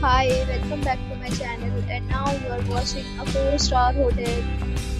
Hi, welcome back to my channel and now you are watching a 4-star hotel.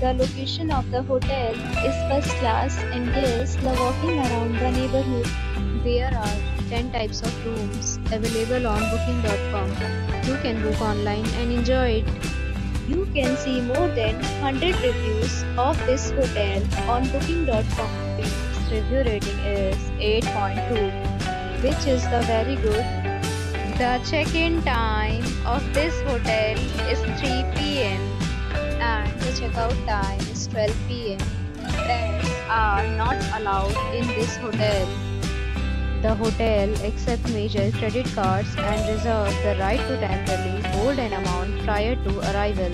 The location of the hotel is first class and guests love walking around the neighborhood. There are 10 types of rooms available on booking.com. You can book online and enjoy it. You can see more than 100 reviews of this hotel on booking.com. Its review rating is 8.2 which is the very good the check-in time of this hotel is 3 p.m. and the check-out time is 12 p.m. Pets are not allowed in this hotel. The hotel accepts major credit cards and reserves the right to temporarily hold an amount prior to arrival.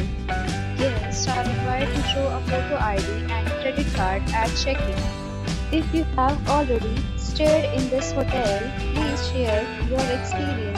Guests are required to show a photo ID and credit card at check-in. If you have already stayed in this hotel, please share your experience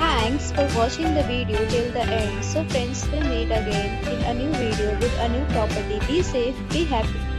Thanks for watching the video till the end. So friends, we meet again in a new video with a new property. Be safe, be happy.